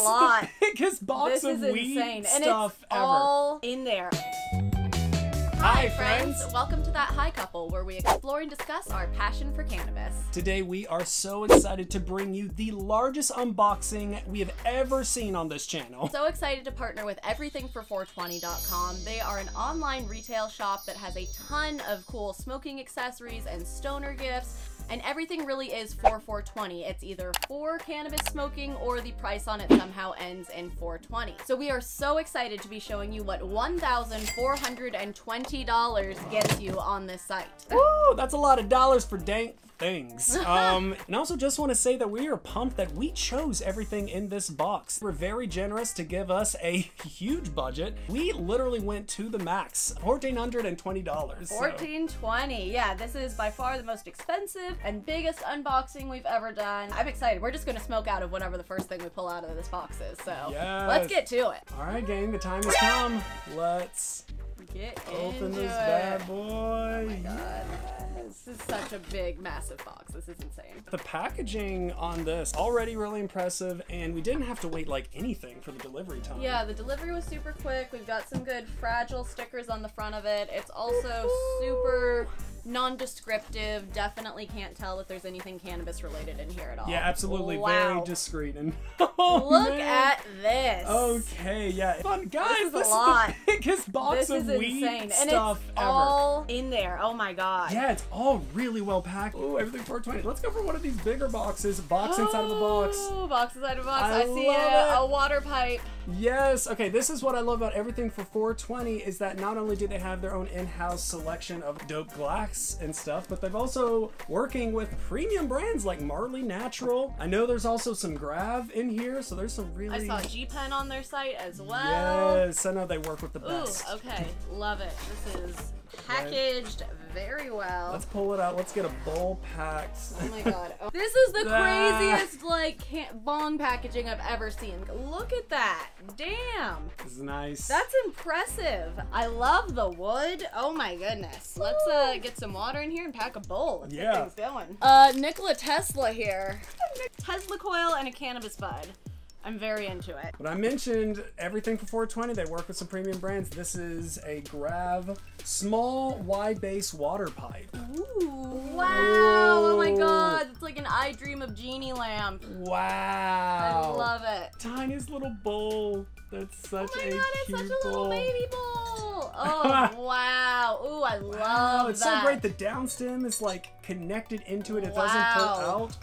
this lot. is the biggest box This of is weed insane. And stuff it's ever. all in there. Hi, friends. Welcome to That High Couple, where we explore and discuss our passion for cannabis. Today we are so excited to bring you the largest unboxing we have ever seen on this channel. So excited to partner with everythingfor420.com. They are an online retail shop that has a ton of cool smoking accessories and stoner gifts. And everything really is for 420. It's either for cannabis smoking or the price on it somehow ends in 420. So we are so excited to be showing you what $1,420 gets you on this site. Woo, that's a lot of dollars for dank things. Um, and I also just want to say that we are pumped that we chose everything in this box. We're very generous to give us a huge budget. We literally went to the max, $1,420. so- 1420. Yeah, this is by far the most expensive and biggest unboxing we've ever done. I'm excited. We're just gonna smoke out of whatever the first thing we pull out of this box is. So Yes. let's get to it. All right, gang, the time has come. Let's Get open this it. bad boy. Oh my God, this is such a big, massive box. This is insane. The packaging on this already really impressive, and we didn't have to wait like anything for the delivery time. Yeah, the delivery was super quick. We've got some good fragile stickers on the front of it. It's also super non-descriptive. Definitely can't tell that there's anything cannabis related in here at all. Yeah, absolutely. Wow. Very discreet. And oh, Look man. at this. Okay, yeah. Fun guys, is a this is, lot. the biggest box This of is weed insane. And stuff it's ever. all in there. Oh my god. Yeah, it's all really well packed. Ooh, everything 420. Let's go for one of these bigger boxes. Box inside of a box. Oh, box inside of a box. I I, see a, a water pipe. Yes. Okay, this is what I love about everything for 420 is that not only do they have their own in-house selection of dope glass and stuff, but they've also working with premium brands like Marley Natural. I know there's also some Grav in here, so there's some really I saw G Pen on their site as well. Yes, I know they work with the Ooh, best. okay. Love it. This is packaged very well. Let's pull it out. Let's get a bowl packed. Oh my god. Oh. This is the craziest like can- bong packaging I've ever seen. Look at that. Damn. This is nice. That's impressive. I love the wood. Oh my goodness. Let's uh, get some water in here and pack a bowl. Let's Yeah. get things going. Uh, Nikola Tesla here. Tesla coil and a cannabis bud. I'm very into it. But I mentioned everything for 420. They work with some premium brands. This is a Grav small wide base water pipe. Ooh. Wow. Oh my god. It's like an I Dream of Jeannie lamp. Wow. I love it. Tiniest little bowl. That's oh such Oh my a god, it's cute such a little bowl. baby bowl. Oh wow. Ooh, I love Wow, it's that. so great. The downstem is like connected into it. It doesn't Wow. pull out.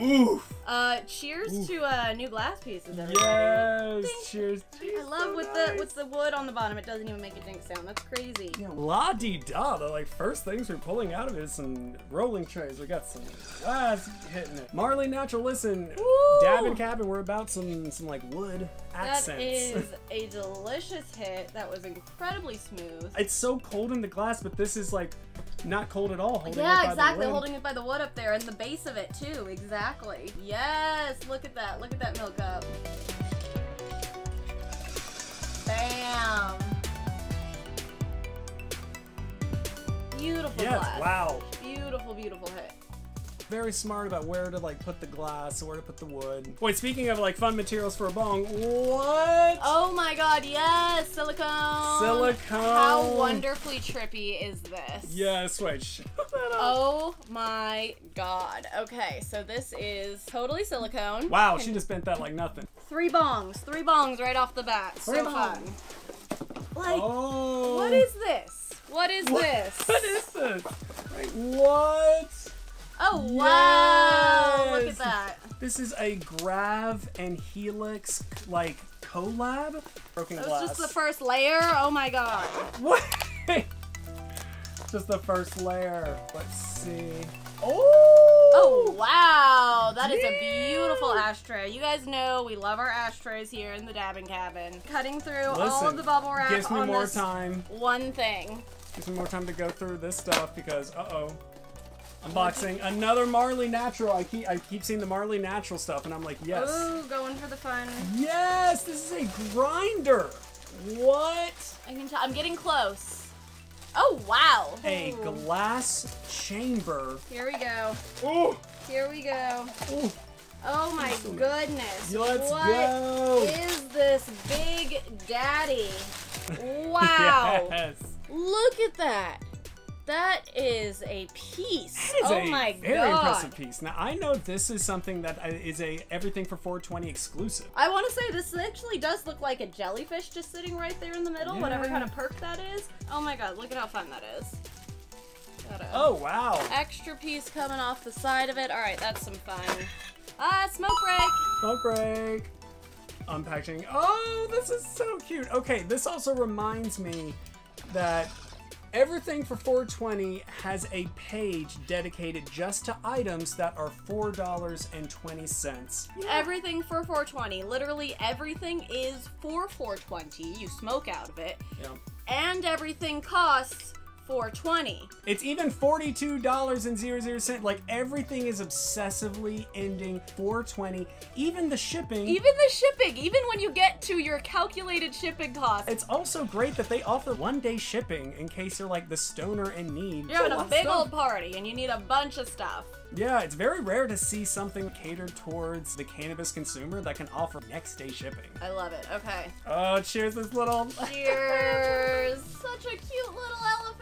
Oof. Uh, cheers Ooh. to uh, new glass pieces, everybody. Yes. Ding. Cheers. I love with the with the wood on the bottom. It doesn't even make a dink sound. That's crazy. Yeah, la di da. The like first things we're pulling out of it is some rolling trays. We got some glass hitting it. Marley Natural, listen, Woo! dab and cap, and we're about some some like wood accents. is a delicious hit. That was incredibly smooth. it's so cold in the glass, but this is like not cold at all. Holding it Yeah, by exactly. Holding it by the wood up there and the base of it too. Exactly. Yes. Look at that. Look at that milk cup. Bam. Beautiful Yes. glass. Wow. Beautiful, beautiful hit. Very smart about where to like put the glass, where to put the wood. Wait, speaking of like fun materials for a bong, what? Oh my god, yes! Silicone! Silicone. How wonderfully trippy is this? Yes. Wait. Shut that up. Oh my god. Okay, so this is totally silicone. Wow, she just bent that like nothing. Three bongs. Three bongs right off the bat. Three so bongs. fun. Like, Oh. what is this? What is What- this? What is this? Wait, what? Oh wow! Look at that. This is a Grav and Helix like collab. Broken That glass. was just the first layer. Oh my god. What? just the first layer. Let's see. Oh. Oh wow, that is a beautiful ashtray. You guys know we love our ashtrays here in the dabbing cabin. Cutting through all of the bubble wrap Gives me on more time. one thing. Gives me more time to go through this stuff because uh oh. Unboxing another Marley Natural. I keep I keep seeing the Marley Natural stuff, and I'm like, yes, Ooh, going for the fun. yes, this is a grinder. What? I can tell. I'm getting close. Oh wow. A Ooh. glass chamber. Here we go. Ooh, Here we go. ooh. Oh my goodness. Let's What go. is this big daddy? Wow. Yes. Look at that. That is a piece. That is oh a my very god. impressive piece. Now I know this is something that uh, a everything for 420 exclusive. I want to say this actually does look like a jellyfish just sitting right there in the middle, whatever kind of perk that is. Oh my god, look at how fun that is. Oh wow. extra piece coming off the side of it. All right, that's some fun. Ah, smoke break. Smoke break. Unpacking. Oh, this is so cute. Okay, this also reminds me that everything for 420 has a page dedicated just to items that are $4.20. Everything for 420. Literally everything is for 420. You smoke out of it. Yeah. And everything costs 420. It's even $42.00. Like everything is obsessively ending 420. Even the shipping. Even the shipping, even when you get to your calculated shipping cost. it's also great that they offer one day shipping in case you're like the stoner in need. You're having a big old party and you need a bunch of stuff. Yeah, it's very rare to see something catered towards the cannabis consumer that can offer next day shipping. I love it. Okay. Oh, cheers, this little. Cheers. Such a cute little elephant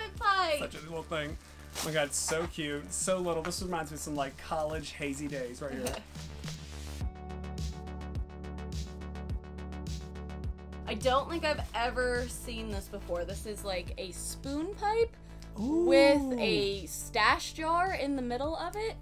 Such a little thing. Oh my god, it's so cute. So little. This reminds me of some like college hazy days right here. I don't think I've ever seen this before. This is like a spoon pipe Ooh. with a stash jar in the middle of it.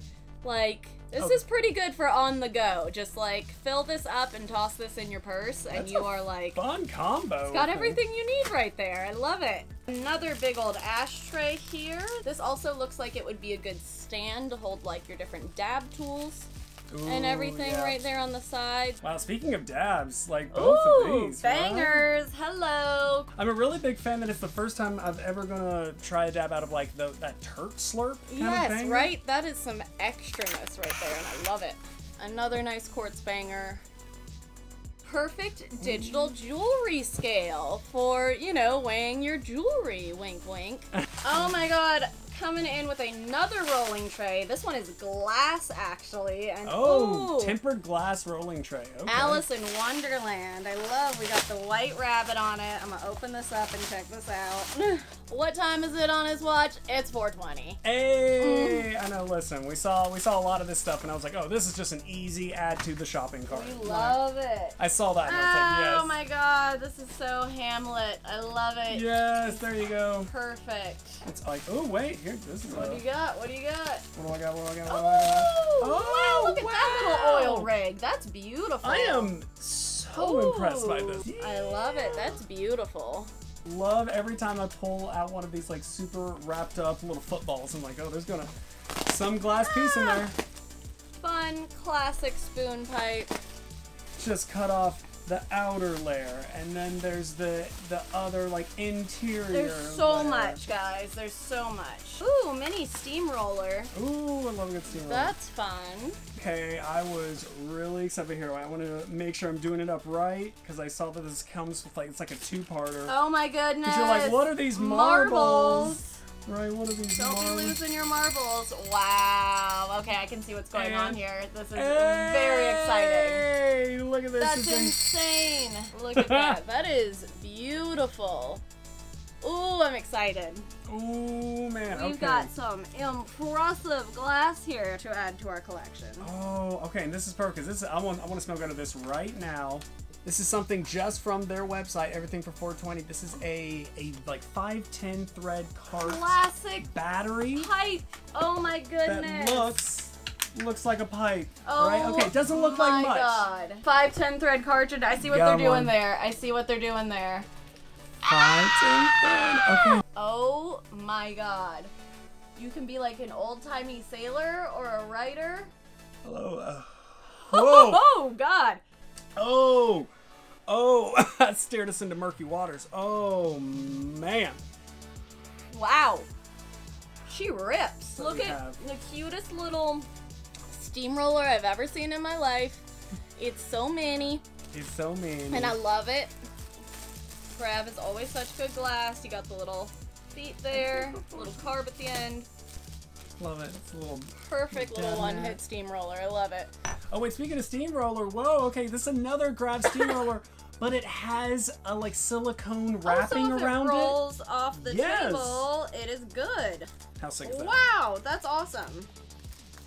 Like, this is pretty good for on the go. Just like fill this up and toss this in your purse, and That's you are like, fun combo. It's got everything you need right there. I love it. Another big old ashtray here. This also looks like it would be a good stand to hold like your different dab tools and everything yeah. right there on the side. Wow, speaking of dabs, like both Ooh, of these. right? bangers. Hello. I'm a really big fan that it's the first time I've ever gonna try a dab out of like the that terp slurp kind of Yes, thing. right? That is some extraness right there, and I love it. Another nice quartz banger. Perfect digital mm. jewelry scale for, you know, weighing your jewelry. Wink, wink. oh my god, coming in with another rolling tray. This one is glass, actually. And Oh, ooh, tempered glass rolling tray. Okay. Alice in Wonderland. I love. We got the white rabbit on it. I'm gonna open this up and check this out. what time is it on his watch? It's 4:20. Hey, mm. I know. Listen, we saw we saw a lot of this stuff, and I was like, oh, this is just an easy add to the shopping cart. We Like, love it. I saw that, and I was like, oh yes. Oh my god, this is so Hamlet. I love it. Yes, there you go. Perfect. It's like, oh wait, here, this is. What do you got? What do you got? what do I got? What do I got? What Oh, do I got? Oh! Oh, wow, look at that little oil rig. That's beautiful. I am so impressed by this. Ooh, I love it. That's beautiful. love every time I pull out one of these like super wrapped up little footballs. I'm like, oh, there's gonna some glass piece in ah! there. Fun, classic spoon pipe. Just cut off the outer layer, and then there's the the other like interior. There's so layer. much, guys. There's so much. Ooh, mini steamroller. Ooh, I love a good steam roller. That's fun. Okay, I was really excited here. I want to make sure I'm doing it up right because I saw that this comes with like it's like a two-parter. Oh my goodness. Because you're like, what are these marbles? Right, what are these Don't be marbles? losing your marbles. Wow. Okay, I can see what's going on here. This is very exciting. Hey, look at this. That's insane. Look at that. That is beautiful. Ooh, I'm excited. Ooh, man. We've okay. got some impressive glass here to add to our collection. Oh, okay, and this is perfect. 'cause This is, I want I want to smoke out of this right now. This is something just from their website, everything for 420. This is a a like 510 thread cart Classic battery pipe. Oh my goodness. that looks looks like a pipe. Oh right? Okay, it doesn't look like much. My god. 510 thread cartridge. I see what Got they're doing one. there. I see what they're doing there. 510 thread. Okay. Oh my god. You can be like an old timey sailor or a writer. Hello. Uh, whoa. Oh god. Oh. Oh, that steered us into murky waters. Oh man. Wow. She rips. What Look at have. the cutest little steamroller I've ever seen in my life. It's so mini It's so mean. and I love it. Grav is always such good glass. You got the little feet there, little carb at the end. love it. It's a little Perfect little one-hit steamroller. I love it. Oh wait, speaking of steamroller, whoa, okay, this is another Grav steamroller, but it has a like silicone oh, wrapping also, if around it it. rolls off the Yes. table, it is good. How sick is that? Wow, that's awesome.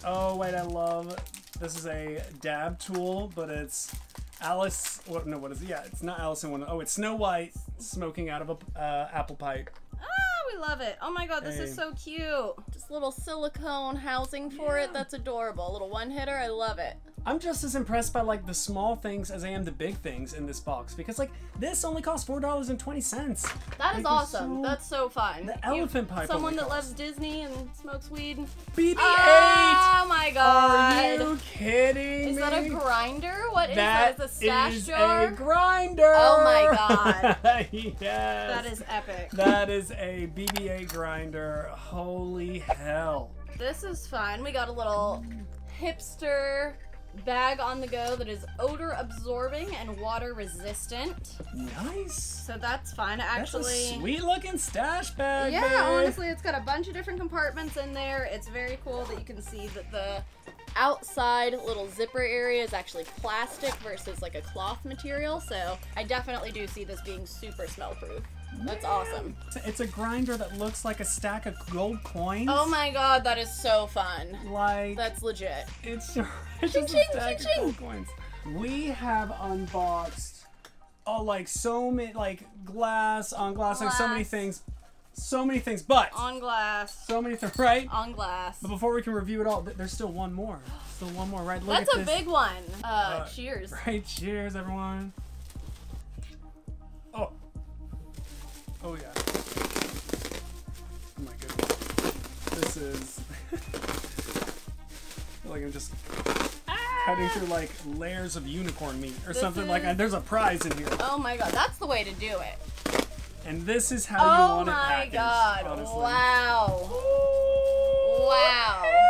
Oh wait, I love. This is a dab tool, but it's Alice. What? No, what is it? Yeah, it's not Alice in Wonderland. Oh, it's Snow White smoking out of a uh, apple pipe. Ah, we love it. Oh my god, this is so cute. Just little silicone housing for it. That's adorable. A little one hitter. I love it. I'm just as impressed by like the small things as I am the big things in this box because like this only costs four dollars and twenty cents. That is Like, awesome. so- That's so fun. The You- elephant pipe Someone that costs- loves Disney and smokes weed. BB-8. Oh ah, my god. Are you kidding Is me? that a grinder? What is that? That Is a stash is jar? a grinder. Oh my god. yes. that is epic. That is a BB-8 grinder. Holy hell. This is fun. We got a little hipster bag on the go that is odor absorbing and water resistant. Nice. So that's fun. That's Actually, a sweet looking stash bag. yeah, babe. honestly, it's got a bunch of different compartments in there. It's very cool that you can see that the outside little zipper area is actually plastic versus like a cloth material. So I definitely do see this being super smell proof. That's awesome. It's a- grinder that looks like a stack of gold coins. Oh my god, that is so fun. Like That's legit. it's, it's just a stack of gold coins. We have unboxed oh like so many like glass on glass, like so many things. So many things, but On glass. so many things, right? On glass. But before we can review it all, th- there's still one more. Still one more, right? Look That's at a this. big one. Uh, Uh, cheers. Right, cheers, everyone. Oh, yeah. Oh, my goodness. This is. Like I'm just cutting ah! through, like, layers of unicorn meat or This something like is- that. There's a prize in here. Oh my god, that's the way to do it. And this is how you Oh want it packaged. Oh my god. honestly. Wow. Ooh. Wow.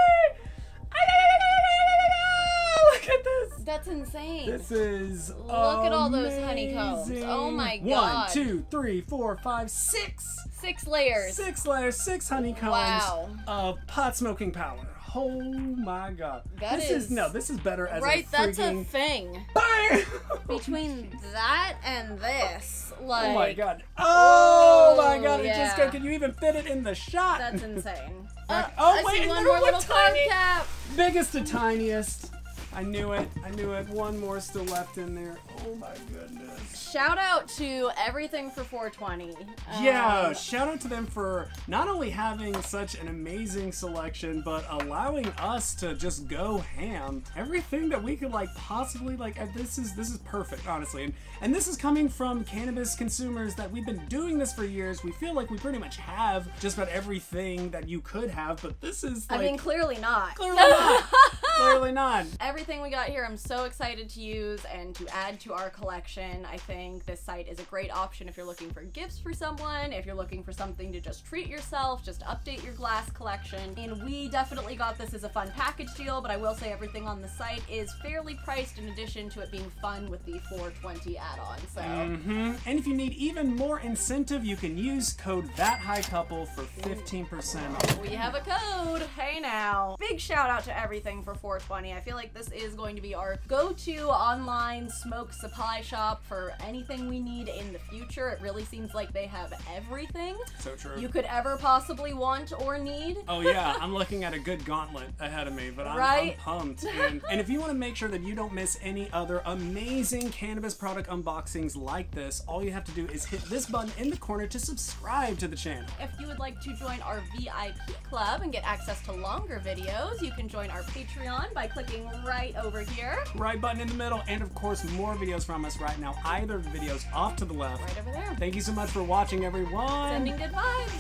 That's insane. This is Look at all those honeycombs. Oh my God. two, three, four, five, six. Six layers. Six layers, six honeycombs Wow. of pot smoking power. Oh my god. That this is- is, no, this is better as a big thing. Right, a that's a freaking thing. bang! Between that and this, like oh my god. Oh, my Oh, god, it just yeah. got can you even fit it in the shot? that's insane. Uh, oh, I wait, see one more little tiny- cap. Biggest to tiniest. I knew it. I knew it. One more still left in there. Oh my goodness. Shout out to everything for 420. Yeah, Um, shout out to them for not only having such an amazing selection, but allowing us to just go ham. Everything that we could like possibly like. This is this is perfect, honestly, and and this is coming from cannabis consumers that we've been doing this for years. We feel like we pretty much have just about everything that you could have, but this is I mean, clearly not. clearly not. clearly not. Everything we got here, I'm so excited to use and to add to our collection. I think this site is a great option if you're looking for gifts for someone, if you're looking for something to just treat yourself, just update your glass collection. And we definitely got this as a fun package deal, but I will say everything on the site is fairly priced in addition to it being fun with the 420 add-on. So hmm And if you need even more incentive, you can use code That High Couple for 15% off. we have a code. Hey now. Big shout out to everything for 420. I feel like this is going to be our go-to online smoke supply shop for anything we need in the future. It really seems like they have everything So true. you could ever possibly want or need. Oh yeah, I'm looking at a good gauntlet ahead of me, but I'm, Right? I'm pumped. And, and if you want to make sure that you don't miss any other amazing cannabis product unboxings like this, all you have to do is hit this button in the corner to subscribe to the channel. If you would like to join our VIP club and get access to longer videos, you can join our Patreon by clicking right over here. Right button in the middle, and of course more videos from us right now. Either videos off to the left. Right over there. Thank you so much for watching, everyone. Sending good vibes.